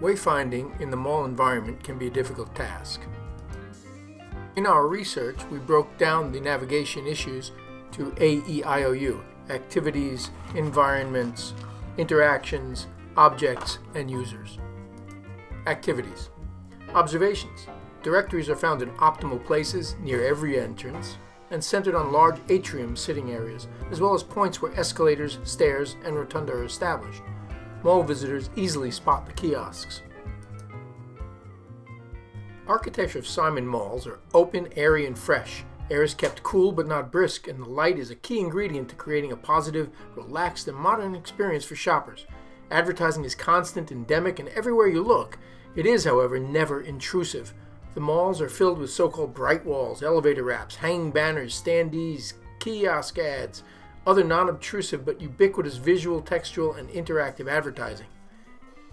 Wayfinding in the mall environment can be a difficult task. In our research, we broke down the navigation issues to AEIOU activities, environments, interactions, objects, and users. Activities Observations Directories are found in optimal places near every entrance and centered on large atrium sitting areas, as well as points where escalators, stairs, and rotunda are established. Mall visitors easily spot the kiosks. Architecture of Simon malls are open, airy, and fresh. Air is kept cool but not brisk, and the light is a key ingredient to creating a positive, relaxed, and modern experience for shoppers. Advertising is constant, endemic, and everywhere you look. It is, however, never intrusive. The malls are filled with so called bright walls, elevator wraps, hanging banners, standees, kiosk ads, other non obtrusive but ubiquitous visual, textual, and interactive advertising.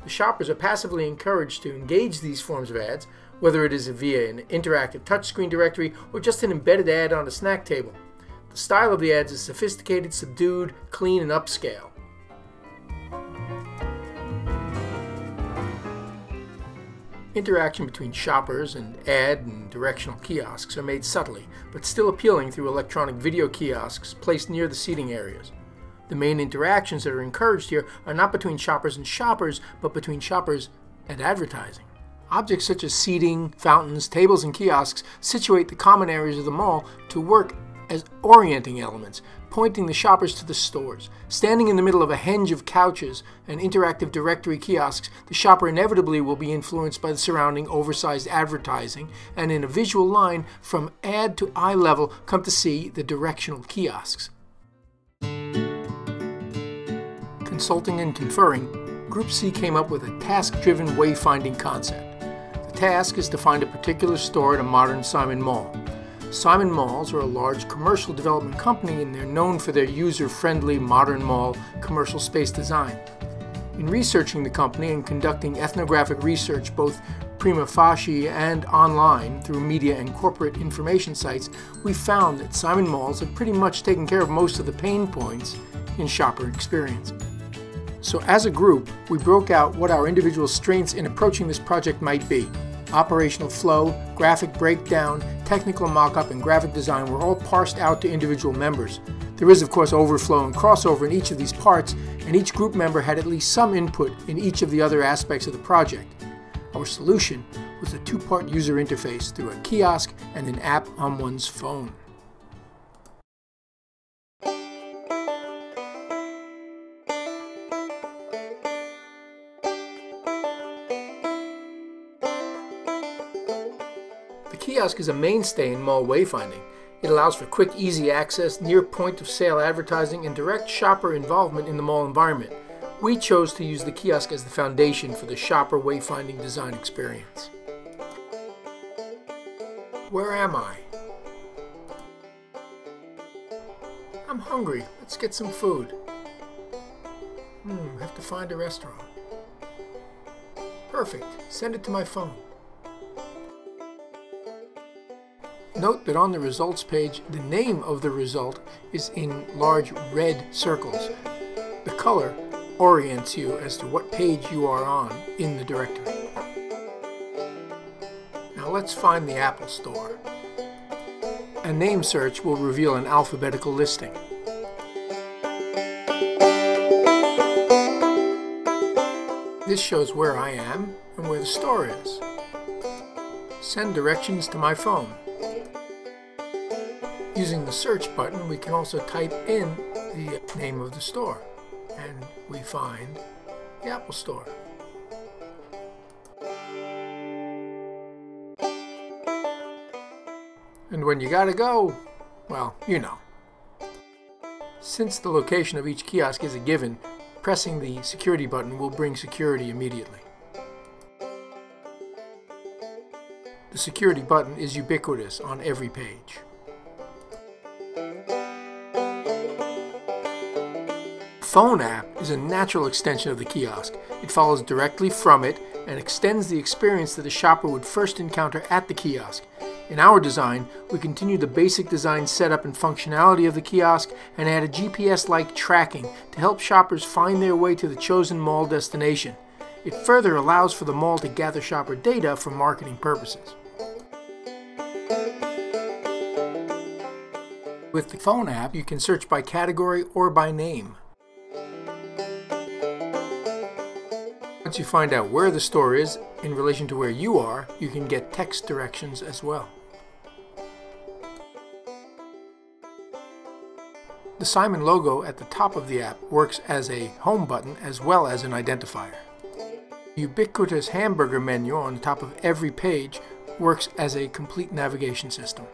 The shoppers are passively encouraged to engage these forms of ads, whether it is via an interactive touchscreen directory or just an embedded ad on a snack table. The style of the ads is sophisticated, subdued, clean, and upscale. Interaction between shoppers and ad and directional kiosks are made subtly, but still appealing through electronic video kiosks placed near the seating areas. The main interactions that are encouraged here are not between shoppers and shoppers, but between shoppers and advertising. Objects such as seating, fountains, tables, and kiosks situate the common areas of the mall to work as orienting elements, pointing the shoppers to the stores. Standing in the middle of a henge of couches and interactive directory kiosks, the shopper inevitably will be influenced by the surrounding oversized advertising and in a visual line from ad to eye level come to see the directional kiosks. Consulting and conferring, Group C came up with a task-driven wayfinding concept. The task is to find a particular store at a modern Simon Mall. Simon Malls are a large commercial development company and they're known for their user-friendly modern mall commercial space design. In researching the company and conducting ethnographic research both prima facie and online through media and corporate information sites, we found that Simon Malls have pretty much taken care of most of the pain points in shopper experience. So as a group, we broke out what our individual strengths in approaching this project might be operational flow, graphic breakdown, technical mockup, and graphic design were all parsed out to individual members. There is, of course, overflow and crossover in each of these parts, and each group member had at least some input in each of the other aspects of the project. Our solution was a two-part user interface through a kiosk and an app on one's phone. Kiosk is a mainstay in mall wayfinding. It allows for quick, easy access, near point of sale advertising, and direct shopper involvement in the mall environment. We chose to use the kiosk as the foundation for the shopper wayfinding design experience. Where am I? I'm hungry. Let's get some food. Hmm, have to find a restaurant. Perfect. Send it to my phone. Note that on the results page, the name of the result is in large red circles. The color orients you as to what page you are on in the directory. Now let's find the Apple Store. A name search will reveal an alphabetical listing. This shows where I am and where the store is. Send directions to my phone. Using the search button, we can also type in the name of the store, and we find the Apple Store. And when you gotta go, well, you know. Since the location of each kiosk is a given, pressing the security button will bring security immediately. The security button is ubiquitous on every page. Phone app is a natural extension of the kiosk. It follows directly from it and extends the experience that the shopper would first encounter at the kiosk. In our design, we continue the basic design setup and functionality of the kiosk and add a GPS-like tracking to help shoppers find their way to the chosen mall destination. It further allows for the mall to gather shopper data for marketing purposes. With the phone app, you can search by category or by name. Once you find out where the store is in relation to where you are, you can get text directions as well. The Simon logo at the top of the app works as a home button as well as an identifier. The ubiquitous hamburger menu on the top of every page works as a complete navigation system.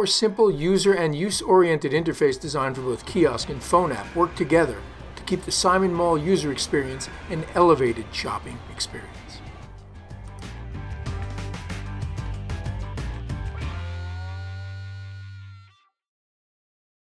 Our simple user and use-oriented interface designed for both kiosk and phone app work together to keep the Simon Mall user experience an elevated shopping experience.